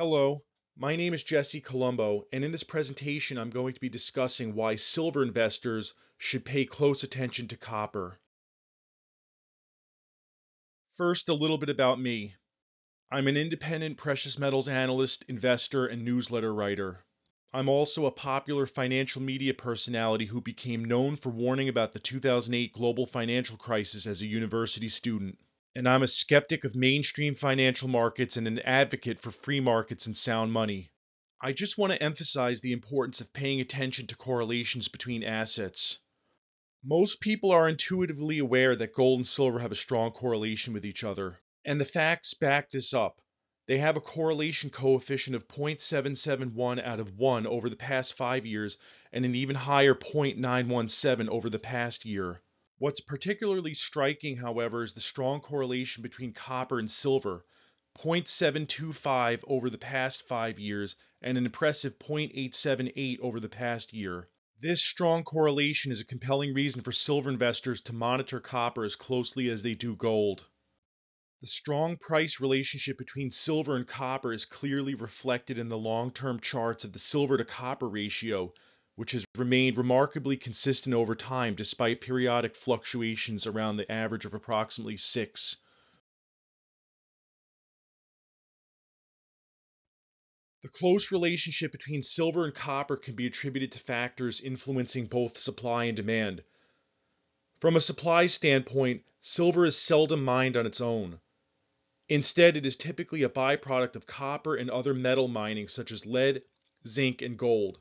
Hello, my name is Jesse Colombo, and in this presentation I'm going to be discussing why silver investors should pay close attention to copper. First, a little bit about me. I'm an independent precious metals analyst, investor, and newsletter writer. I'm also a popular financial media personality who became known for warning about the 2008 global financial crisis as a university student and I'm a skeptic of mainstream financial markets and an advocate for free markets and sound money. I just want to emphasize the importance of paying attention to correlations between assets. Most people are intuitively aware that gold and silver have a strong correlation with each other, and the facts back this up. They have a correlation coefficient of 0.771 out of 1 over the past 5 years and an even higher 0.917 over the past year. What's particularly striking, however, is the strong correlation between copper and silver, 0.725 over the past five years and an impressive 0.878 over the past year. This strong correlation is a compelling reason for silver investors to monitor copper as closely as they do gold. The strong price relationship between silver and copper is clearly reflected in the long-term charts of the silver to copper ratio, which has remained remarkably consistent over time despite periodic fluctuations around the average of approximately 6. The close relationship between silver and copper can be attributed to factors influencing both supply and demand. From a supply standpoint, silver is seldom mined on its own. Instead, it is typically a byproduct of copper and other metal mining such as lead, zinc, and gold.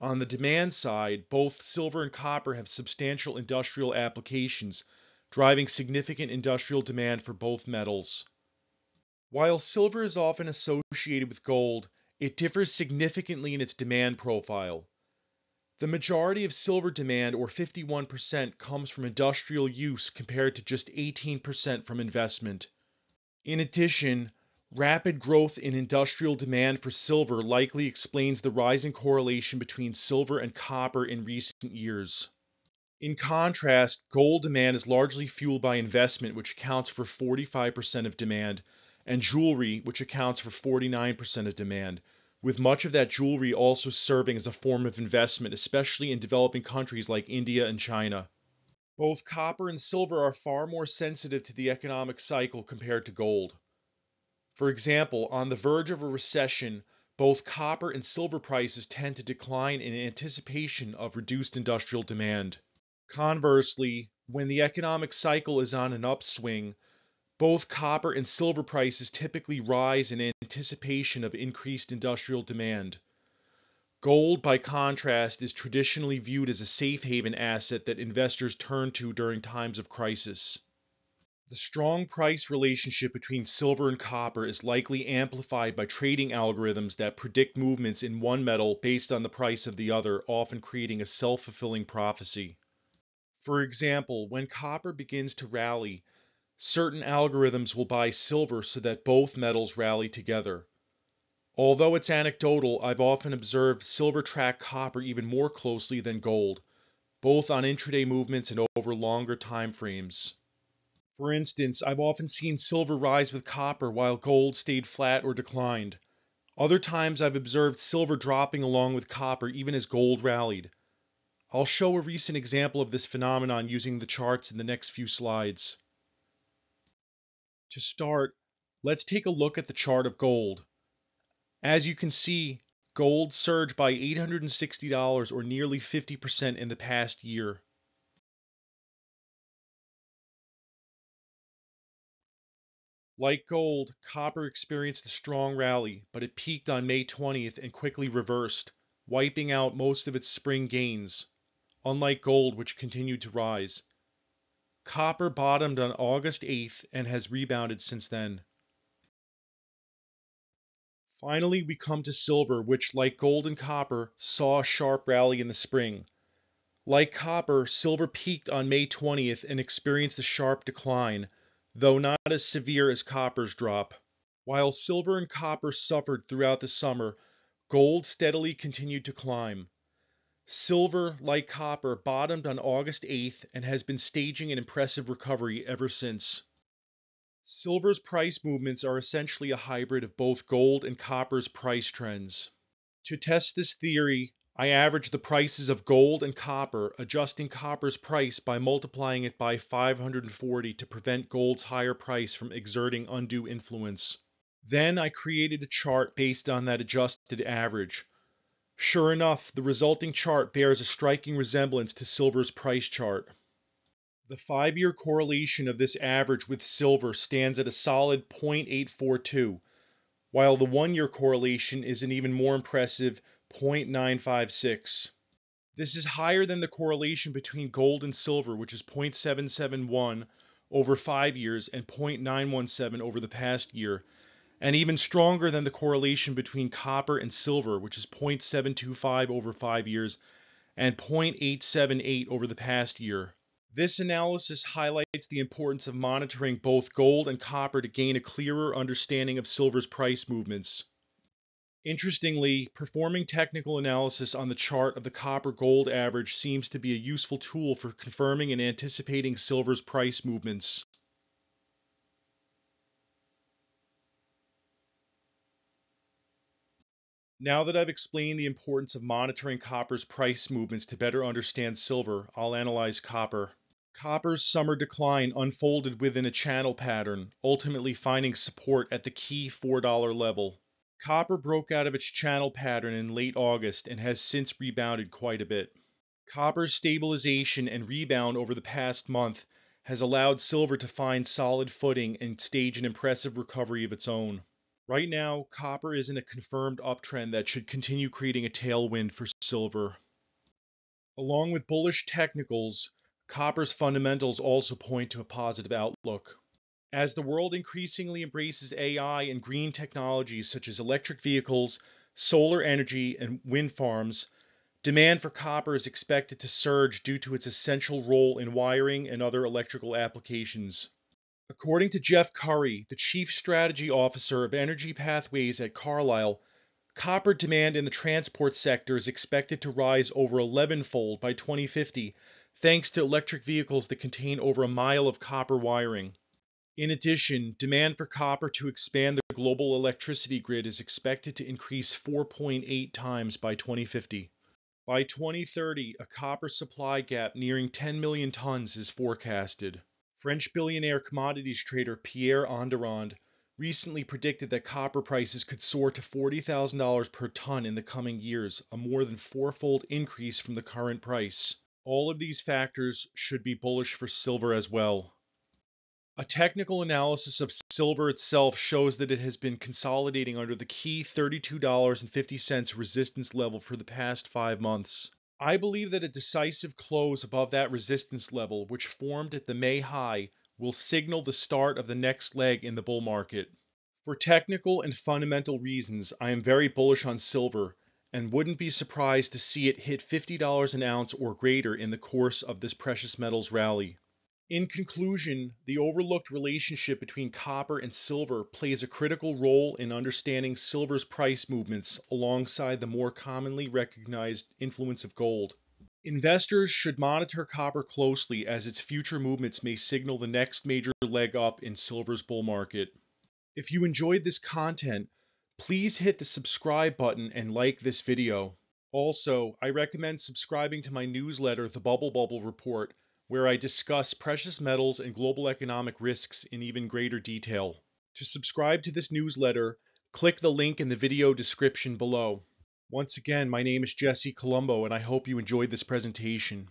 On the demand side, both silver and copper have substantial industrial applications, driving significant industrial demand for both metals. While silver is often associated with gold, it differs significantly in its demand profile. The majority of silver demand, or 51%, comes from industrial use compared to just 18% from investment. In addition, Rapid growth in industrial demand for silver likely explains the rising correlation between silver and copper in recent years. In contrast, gold demand is largely fueled by investment, which accounts for 45% of demand, and jewelry, which accounts for 49% of demand, with much of that jewelry also serving as a form of investment, especially in developing countries like India and China. Both copper and silver are far more sensitive to the economic cycle compared to gold. For example, on the verge of a recession, both copper and silver prices tend to decline in anticipation of reduced industrial demand. Conversely, when the economic cycle is on an upswing, both copper and silver prices typically rise in anticipation of increased industrial demand. Gold, by contrast, is traditionally viewed as a safe haven asset that investors turn to during times of crisis. The strong price relationship between silver and copper is likely amplified by trading algorithms that predict movements in one metal based on the price of the other, often creating a self fulfilling prophecy. For example, when copper begins to rally, certain algorithms will buy silver so that both metals rally together. Although it's anecdotal, I've often observed silver track copper even more closely than gold, both on intraday movements and over longer time frames. For instance, I've often seen silver rise with copper while gold stayed flat or declined. Other times I've observed silver dropping along with copper even as gold rallied. I'll show a recent example of this phenomenon using the charts in the next few slides. To start, let's take a look at the chart of gold. As you can see, gold surged by $860 or nearly 50% in the past year. Like gold, copper experienced a strong rally, but it peaked on May 20th and quickly reversed, wiping out most of its spring gains, unlike gold, which continued to rise. Copper bottomed on August 8th and has rebounded since then. Finally, we come to silver, which, like gold and copper, saw a sharp rally in the spring. Like copper, silver peaked on May 20th and experienced a sharp decline, though not as severe as copper's drop. While silver and copper suffered throughout the summer, gold steadily continued to climb. Silver, like copper, bottomed on August 8th and has been staging an impressive recovery ever since. Silver's price movements are essentially a hybrid of both gold and copper's price trends. To test this theory, I averaged the prices of gold and copper, adjusting copper's price by multiplying it by 540 to prevent gold's higher price from exerting undue influence. Then I created a chart based on that adjusted average. Sure enough, the resulting chart bears a striking resemblance to silver's price chart. The five year correlation of this average with silver stands at a solid 0.842, while the one year correlation is an even more impressive 0.956. This is higher than the correlation between gold and silver, which is 0.771 over 5 years and 0.917 over the past year, and even stronger than the correlation between copper and silver, which is 0.725 over 5 years and 0.878 over the past year. This analysis highlights the importance of monitoring both gold and copper to gain a clearer understanding of silver's price movements. Interestingly, performing technical analysis on the chart of the copper gold average seems to be a useful tool for confirming and anticipating silver's price movements. Now that I've explained the importance of monitoring copper's price movements to better understand silver, I'll analyze copper. Copper's summer decline unfolded within a channel pattern, ultimately finding support at the key $4 level. Copper broke out of its channel pattern in late August and has since rebounded quite a bit. Copper's stabilization and rebound over the past month has allowed silver to find solid footing and stage an impressive recovery of its own. Right now, copper is in a confirmed uptrend that should continue creating a tailwind for silver. Along with bullish technicals, copper's fundamentals also point to a positive outlook. As the world increasingly embraces AI and green technologies such as electric vehicles, solar energy, and wind farms, demand for copper is expected to surge due to its essential role in wiring and other electrical applications. According to Jeff Currie, the Chief Strategy Officer of Energy Pathways at Carlyle, copper demand in the transport sector is expected to rise over 11 fold by 2050 thanks to electric vehicles that contain over a mile of copper wiring. In addition, demand for copper to expand the global electricity grid is expected to increase 4.8 times by 2050. By 2030, a copper supply gap nearing 10 million tons is forecasted. French billionaire commodities trader Pierre Andurand recently predicted that copper prices could soar to $40,000 per ton in the coming years, a more than fourfold increase from the current price. All of these factors should be bullish for silver as well. A technical analysis of silver itself shows that it has been consolidating under the key $32.50 resistance level for the past five months. I believe that a decisive close above that resistance level, which formed at the May high, will signal the start of the next leg in the bull market. For technical and fundamental reasons, I am very bullish on silver and wouldn't be surprised to see it hit $50 an ounce or greater in the course of this precious metals rally. In conclusion, the overlooked relationship between copper and silver plays a critical role in understanding silver's price movements alongside the more commonly recognized influence of gold. Investors should monitor copper closely as its future movements may signal the next major leg up in silver's bull market. If you enjoyed this content, please hit the subscribe button and like this video. Also, I recommend subscribing to my newsletter, The Bubble Bubble Report, where I discuss precious metals and global economic risks in even greater detail. To subscribe to this newsletter, click the link in the video description below. Once again, my name is Jesse Colombo, and I hope you enjoyed this presentation.